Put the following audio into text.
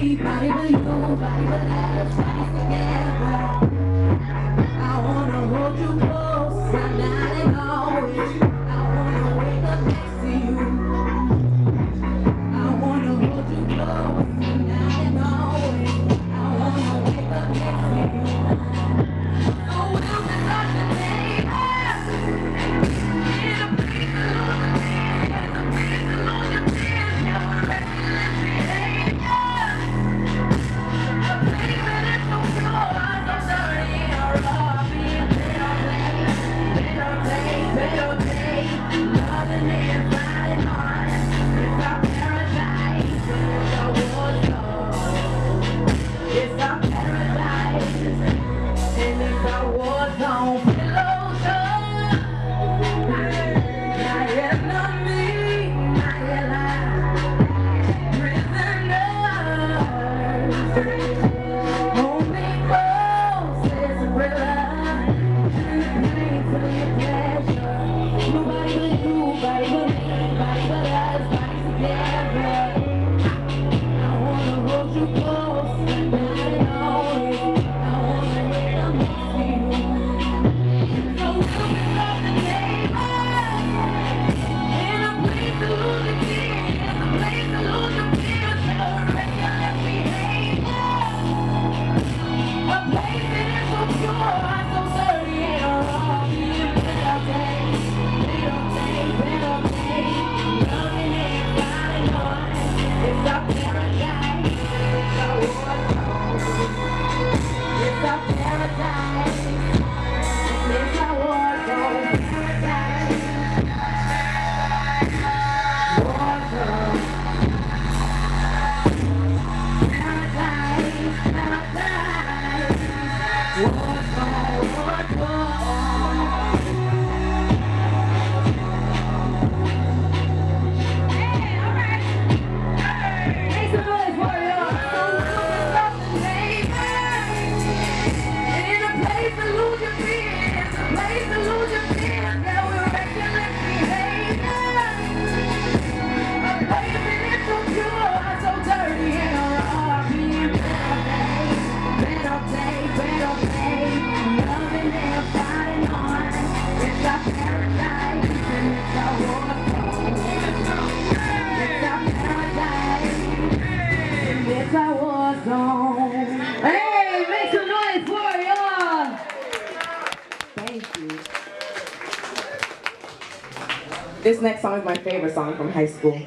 Anybody but body, but us, together. Amen. Thank you. Yeah. This next song is my favorite song from high school.